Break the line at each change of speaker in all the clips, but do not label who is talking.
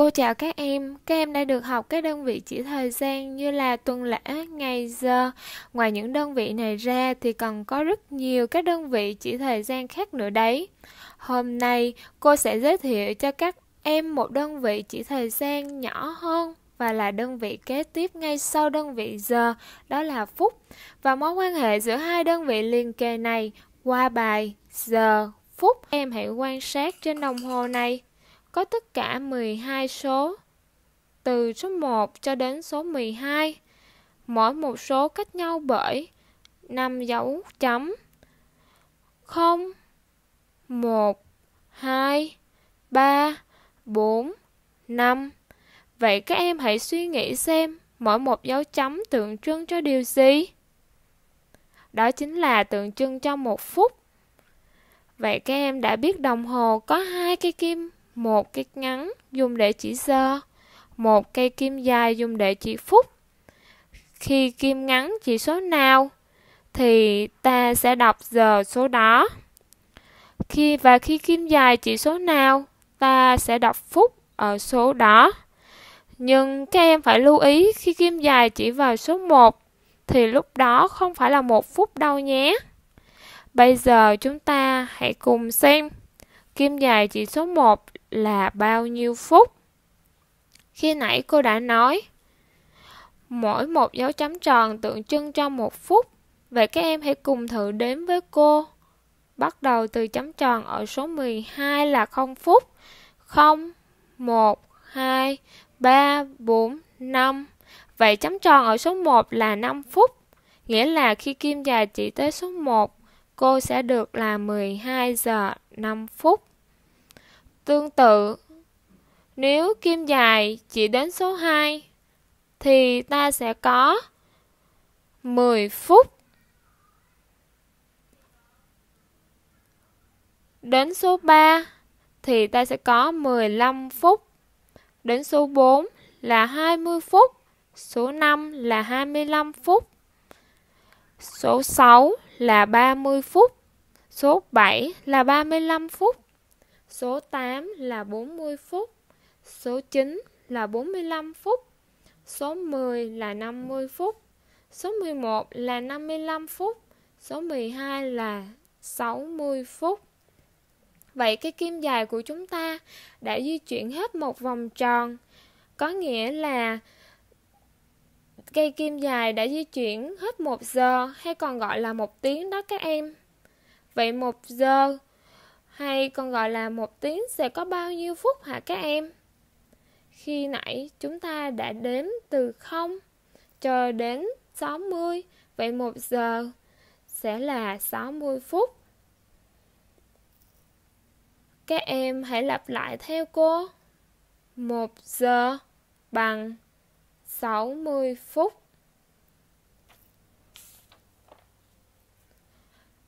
Cô chào các em, các em đã được học các đơn vị chỉ thời gian như là tuần lễ, ngày, giờ. Ngoài những đơn vị này ra thì còn có rất nhiều các đơn vị chỉ thời gian khác nữa đấy. Hôm nay cô sẽ giới thiệu cho các em một đơn vị chỉ thời gian nhỏ hơn và là đơn vị kế tiếp ngay sau đơn vị giờ, đó là phút. Và mối quan hệ giữa hai đơn vị liền kề này qua bài giờ, phút. Em hãy quan sát trên đồng hồ này có tất cả 12 số, từ số 1 cho đến số 12. Mỗi một số cách nhau bởi 5 dấu chấm. 0, 1, 2, 3, 4, 5. Vậy các em hãy suy nghĩ xem mỗi một dấu chấm tượng trưng cho điều gì? Đó chính là tượng trưng cho một phút. Vậy các em đã biết đồng hồ có hai cây kim một cái ngắn dùng để chỉ giờ, một cây kim dài dùng để chỉ phút. Khi kim ngắn chỉ số nào thì ta sẽ đọc giờ số đó. Khi và khi kim dài chỉ số nào, ta sẽ đọc phút ở số đó. Nhưng các em phải lưu ý khi kim dài chỉ vào số 1 thì lúc đó không phải là một phút đâu nhé. Bây giờ chúng ta hãy cùng xem kim dài chỉ số 1 là bao nhiêu phút? Khi nãy cô đã nói, mỗi một dấu chấm tròn tượng trưng cho một phút. Vậy các em hãy cùng thử đếm với cô. Bắt đầu từ chấm tròn ở số 12 là 0 phút. 0, 1, 2, 3, 4, 5. Vậy chấm tròn ở số 1 là 5 phút. Nghĩa là khi kim dài chỉ tới số 1, cô sẽ được là 12 giờ 5 phút. Tương tự, nếu kim dài chỉ đến số 2 thì ta sẽ có 10 phút. Đến số 3 thì ta sẽ có 15 phút. Đến số 4 là 20 phút. Số 5 là 25 phút. Số 6 là 30 phút. Số 7 là 35 phút. Số 8 là 40 phút. Số 9 là 45 phút. Số 10 là 50 phút. Số 11 là 55 phút. Số 12 là 60 phút. Vậy cái kim dài của chúng ta đã di chuyển hết một vòng tròn. Có nghĩa là cây kim dài đã di chuyển hết một giờ hay còn gọi là một tiếng đó các em. Vậy một giờ hay còn gọi là một tiếng sẽ có bao nhiêu phút hả các em? Khi nãy chúng ta đã đếm từ 0 cho đến 60, vậy 1 giờ sẽ là 60 phút. Các em hãy lặp lại theo cô. 1 giờ bằng 60 phút.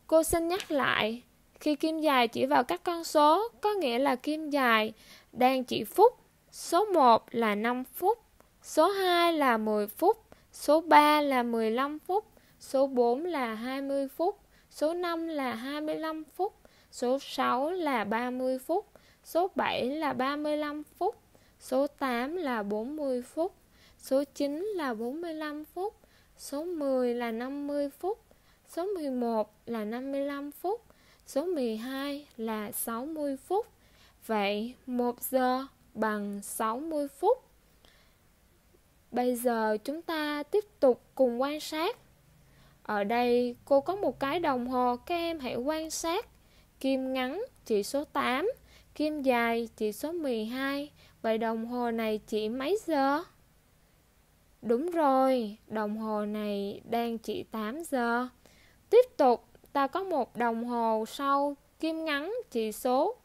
Cô xin nhắc lại khi kim dài chỉ vào các con số, có nghĩa là kim dài đang chỉ phút. Số 1 là 5 phút, số 2 là 10 phút, số 3 là 15 phút, số 4 là 20 phút, số 5 là 25 phút, số 6 là 30 phút, số 7 là 35 phút, số 8 là 40 phút, số 9 là 45 phút, số 10 là 50 phút, số 11 là 55 phút, Số 12 là 60 phút. Vậy 1 giờ bằng 60 phút. Bây giờ chúng ta tiếp tục cùng quan sát. Ở đây cô có một cái đồng hồ, các em hãy quan sát. Kim ngắn chỉ số 8, kim dài chỉ số 12. Vậy đồng hồ này chỉ mấy giờ? Đúng rồi, đồng hồ này đang chỉ 8 giờ. Tiếp tục ta có một đồng hồ sau kim ngắn chỉ số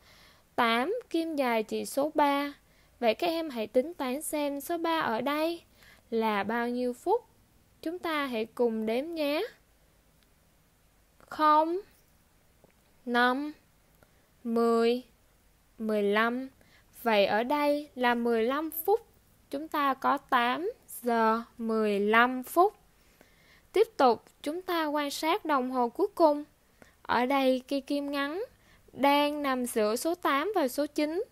8, kim dài chỉ số 3. Vậy các em hãy tính toán xem số 3 ở đây là bao nhiêu phút. Chúng ta hãy cùng đếm nhé. 0 5 10 15 Vậy ở đây là 15 phút. Chúng ta có 8 giờ 15 phút. Tiếp tục, chúng ta quan sát đồng hồ cuối cùng. Ở đây cây kim ngắn đang nằm giữa số 8 và số 9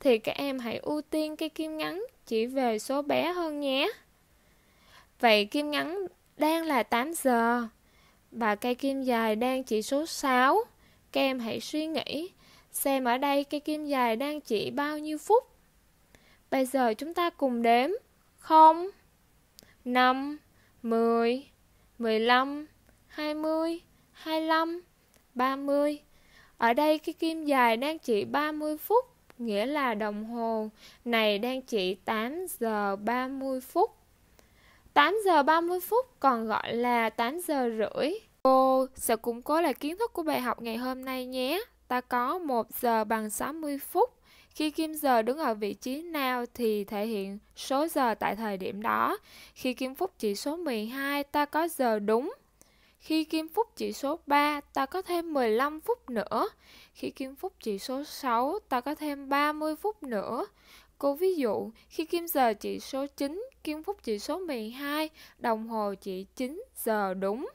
thì các em hãy ưu tiên cây kim ngắn chỉ về số bé hơn nhé. Vậy kim ngắn đang là 8 giờ và cây kim dài đang chỉ số 6. Các em hãy suy nghĩ xem ở đây cây kim dài đang chỉ bao nhiêu phút. Bây giờ chúng ta cùng đếm 0, 5, 10, 15, 20, 25, 30. Ở đây cái kim dài đang chỉ 30 phút, nghĩa là đồng hồ này đang chỉ 8 giờ 30 phút. 8 giờ 30 phút còn gọi là 8 giờ rưỡi. Cô sẽ củng cố lại kiến thức của bài học ngày hôm nay nhé. Ta có 1 giờ bằng 60 phút. Khi kim giờ đứng ở vị trí nào thì thể hiện số giờ tại thời điểm đó. Khi kim phút chỉ số 12, ta có giờ đúng. Khi kim phút chỉ số 3, ta có thêm 15 phút nữa. Khi kim phút chỉ số 6, ta có thêm 30 phút nữa. Cô ví dụ, khi kim giờ chỉ số 9, kim phút chỉ số 12, đồng hồ chỉ 9 giờ đúng.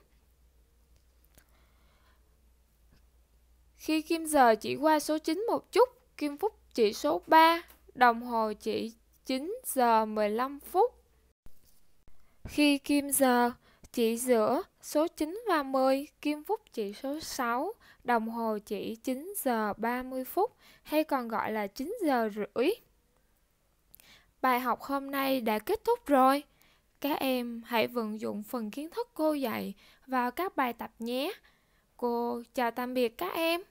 Khi kim giờ chỉ qua số 9 một chút, kim phút chỉ số 3, đồng hồ chỉ 9 giờ 15 phút. Khi kim giờ chỉ giữa số 9 và 10, kim phút chỉ số 6, đồng hồ chỉ 9 giờ 30 phút, hay còn gọi là 9 giờ rưỡi. Bài học hôm nay đã kết thúc rồi. Các em hãy vận dụng phần kiến thức cô dạy vào các bài tập nhé. Cô chào tạm biệt các em.